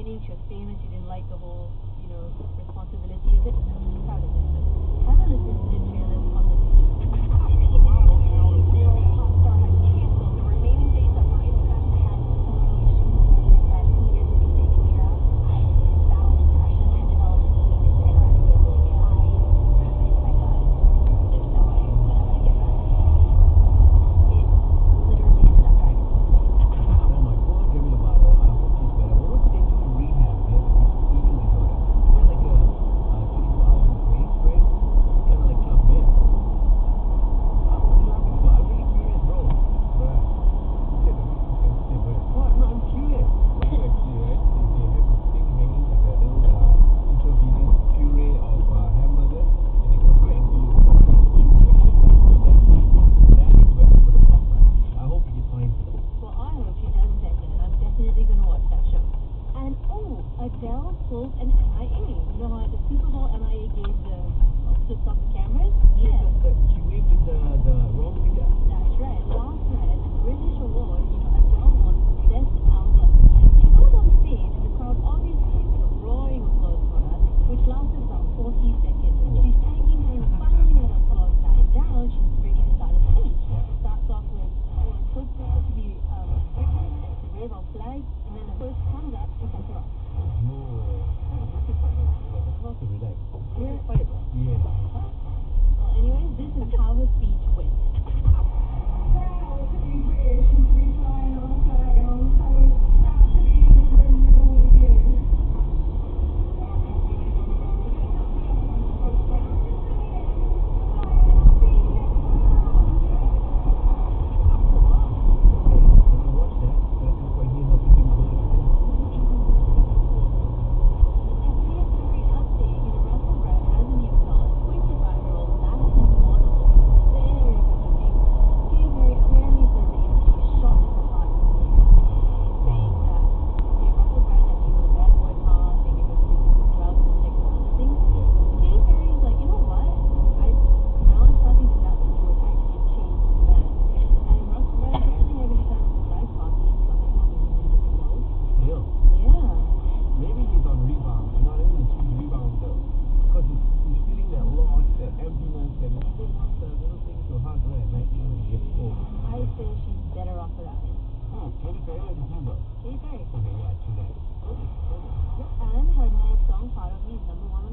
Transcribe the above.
She was famous, you didn't like the whole, you know, responsibility of it. How did it? Dell sold an MIA. You know how the Super Bowl MIA gave the, just off the cameras? Yeah. Howard Beach Anne had made a song part of his number one